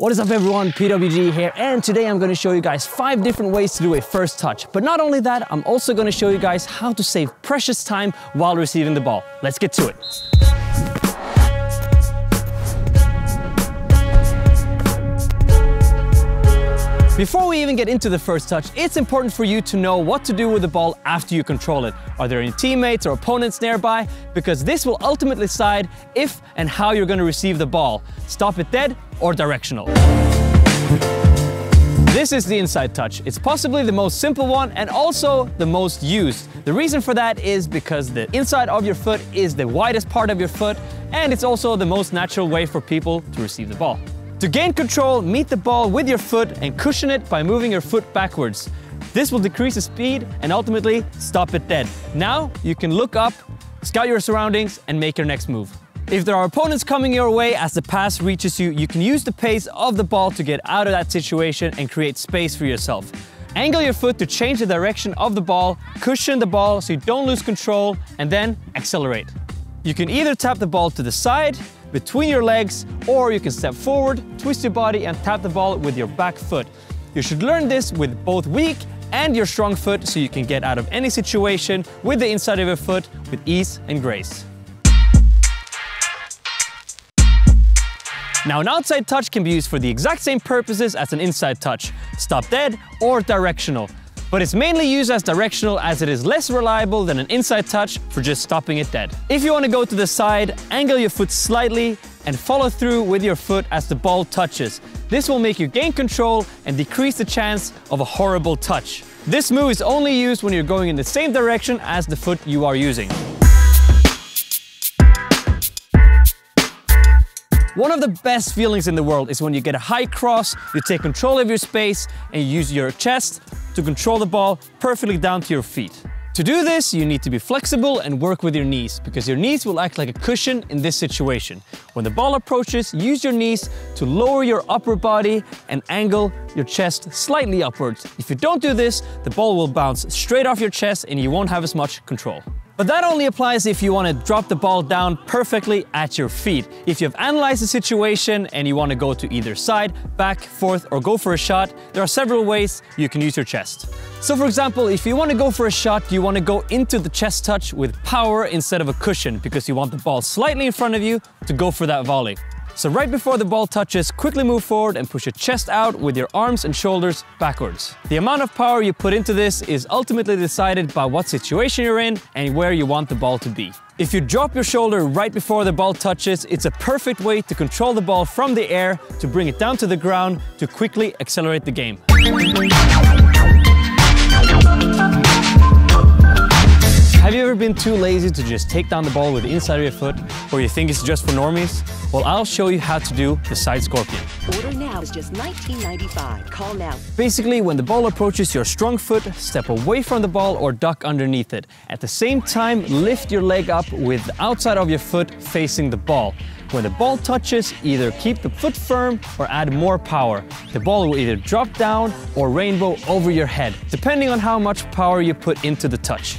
What is up everyone, PWG here, and today I'm gonna show you guys five different ways to do a first touch. But not only that, I'm also gonna show you guys how to save precious time while receiving the ball. Let's get to it. Before we even get into the first touch, it's important for you to know what to do with the ball after you control it. Are there any teammates or opponents nearby? Because this will ultimately decide if and how you're gonna receive the ball. Stop it dead or directional. This is the inside touch. It's possibly the most simple one and also the most used. The reason for that is because the inside of your foot is the widest part of your foot and it's also the most natural way for people to receive the ball. To gain control, meet the ball with your foot and cushion it by moving your foot backwards. This will decrease the speed and ultimately stop it dead. Now you can look up, scout your surroundings and make your next move. If there are opponents coming your way as the pass reaches you, you can use the pace of the ball to get out of that situation and create space for yourself. Angle your foot to change the direction of the ball, cushion the ball so you don't lose control, and then accelerate. You can either tap the ball to the side, between your legs, or you can step forward, twist your body and tap the ball with your back foot. You should learn this with both weak and your strong foot so you can get out of any situation with the inside of your foot with ease and grace. Now an outside touch can be used for the exact same purposes as an inside touch, stop dead or directional. But it's mainly used as directional as it is less reliable than an inside touch for just stopping it dead. If you want to go to the side, angle your foot slightly and follow through with your foot as the ball touches. This will make you gain control and decrease the chance of a horrible touch. This move is only used when you're going in the same direction as the foot you are using. One of the best feelings in the world is when you get a high cross, you take control of your space and you use your chest to control the ball perfectly down to your feet. To do this, you need to be flexible and work with your knees because your knees will act like a cushion in this situation. When the ball approaches, use your knees to lower your upper body and angle your chest slightly upwards. If you don't do this, the ball will bounce straight off your chest and you won't have as much control. But that only applies if you want to drop the ball down perfectly at your feet. If you have analyzed the situation and you want to go to either side, back, forth, or go for a shot, there are several ways you can use your chest. So for example, if you want to go for a shot, you want to go into the chest touch with power instead of a cushion because you want the ball slightly in front of you to go for that volley. So right before the ball touches, quickly move forward and push your chest out with your arms and shoulders backwards. The amount of power you put into this is ultimately decided by what situation you're in and where you want the ball to be. If you drop your shoulder right before the ball touches, it's a perfect way to control the ball from the air, to bring it down to the ground, to quickly accelerate the game. Been too lazy to just take down the ball with the inside of your foot, or you think it's just for normies? Well, I'll show you how to do the side scorpion. Order now is just $19.95. Call now. Basically, when the ball approaches your strong foot, step away from the ball or duck underneath it. At the same time, lift your leg up with the outside of your foot facing the ball. When the ball touches, either keep the foot firm or add more power. The ball will either drop down or rainbow over your head, depending on how much power you put into the touch.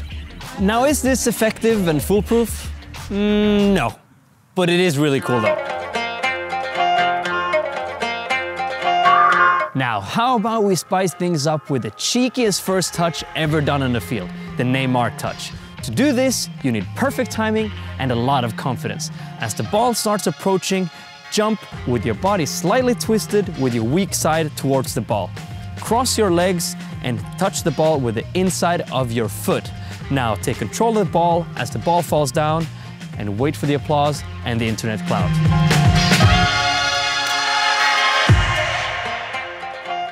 Now, is this effective and foolproof? Mm, no, but it is really cool though. Now, how about we spice things up with the cheekiest first touch ever done on the field, the Neymar touch. To do this, you need perfect timing and a lot of confidence. As the ball starts approaching, jump with your body slightly twisted with your weak side towards the ball. Cross your legs and touch the ball with the inside of your foot. Now take control of the ball as the ball falls down and wait for the applause and the internet cloud.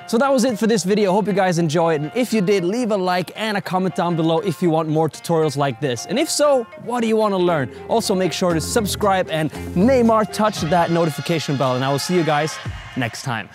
So that was it for this video. Hope you guys enjoyed. And if you did, leave a like and a comment down below if you want more tutorials like this. And if so, what do you want to learn? Also make sure to subscribe and Neymar touch that notification bell. And I will see you guys next time.